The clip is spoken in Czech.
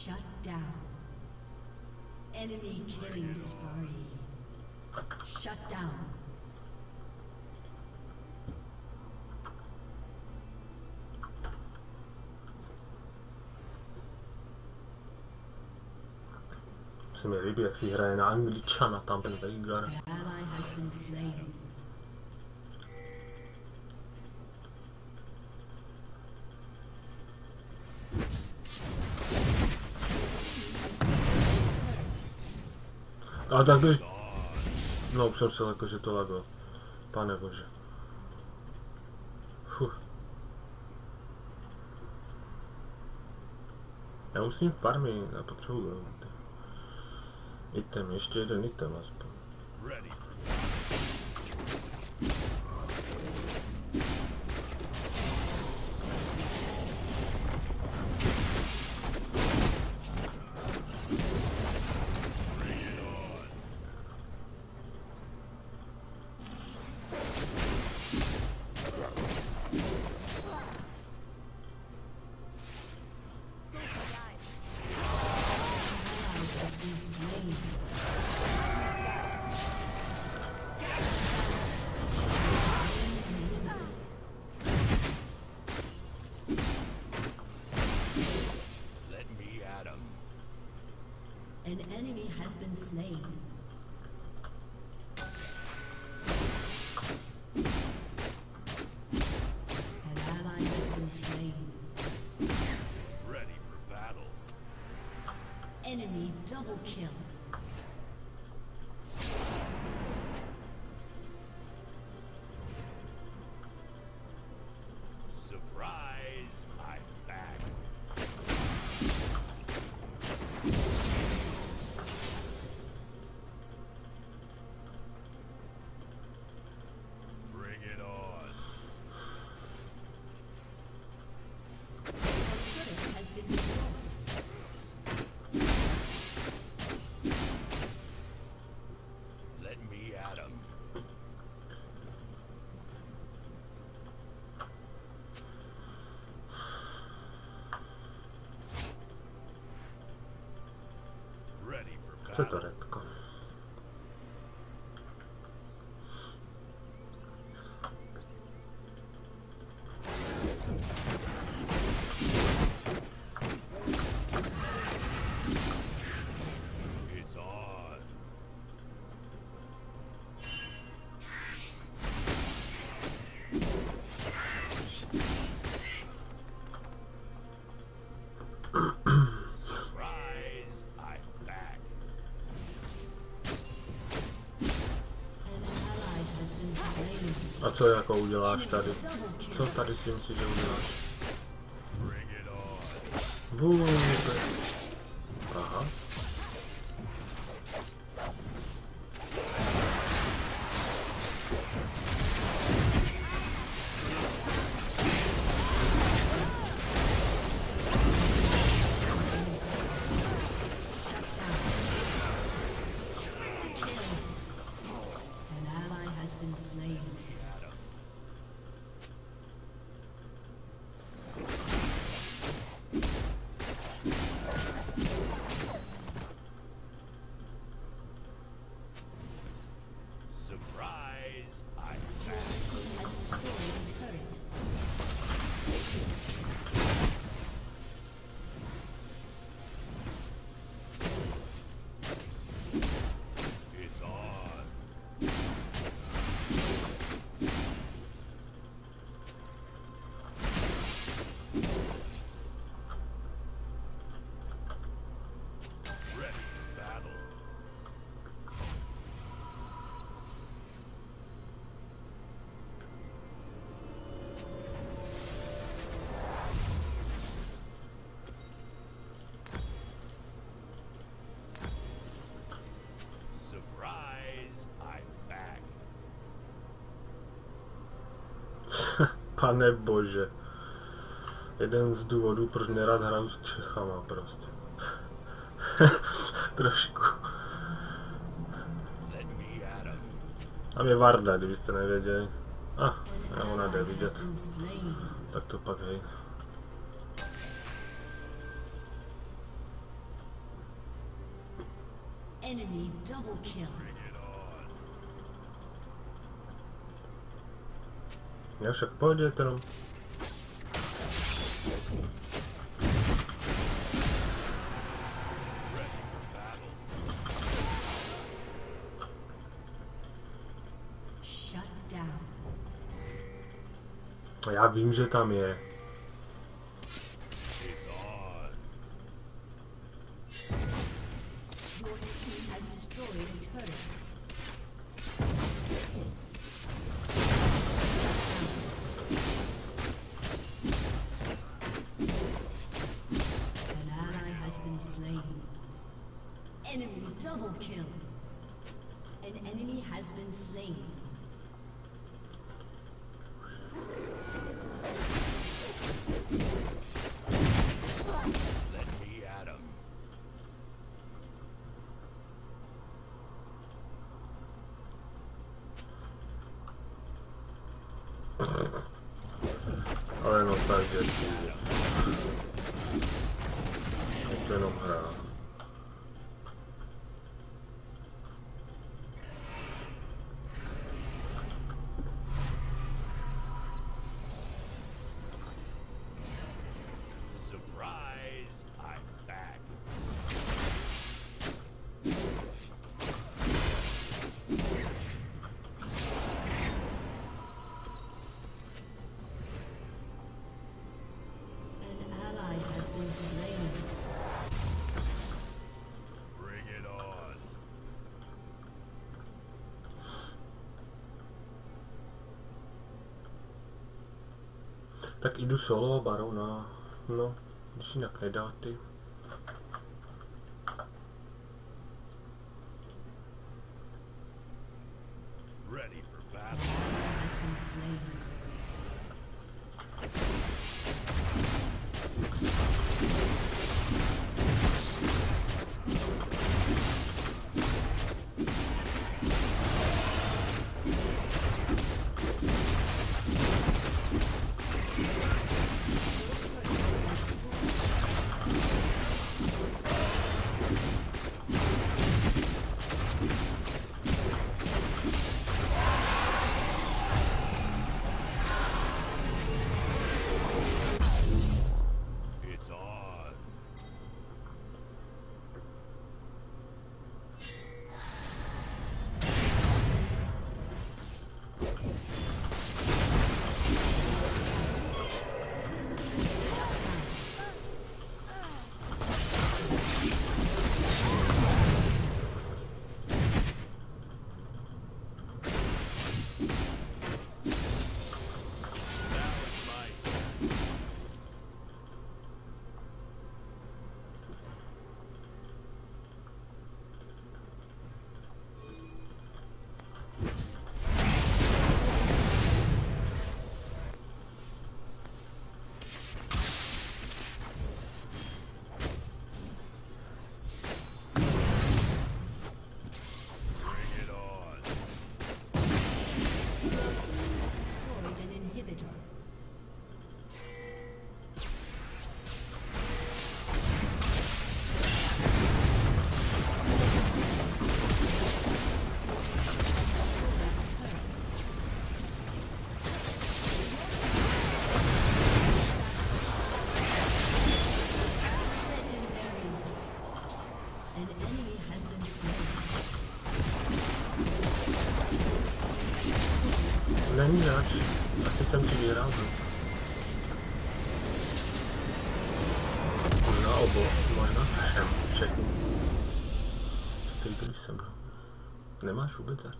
Shut down. Enemy killing spree. Shut down. Se mi jak si hraje na angličana tam Veigar. An ally A tak by... No, už jsem se jako, že to lago. Pane bože. Fuh. Já musím farmy, já potřebuju. Item, ještě jeden item aspoň. An enemy has been slain. An ally has been slain. Ready for battle. Enemy double kill. Torek. Co jako uděláš tady? Co tady si myslíš, že uděláš? Vůbec. Aha. Been slain. Pane bože. Jeden z důvodů, proč nerad hraju s Čechama prostě. Trošku. Tam je Varda, kdybyste nevěděli. A, ah, ona jde vidět. Tak to pak hej. Enemy double kill. Ja však pôjde trom. Ja vím, že tam je. Enemy double kill. An enemy has been slain. Ahora no sabes qué decir. Esto no para. Tak jdu solo barona. No, když jinak nedá ty. Ready for battle. Není zač. Asi jsem ti vyrazil. Na obo, možná všem, všechny. Ty když jsem. Nemáš vůbec zač.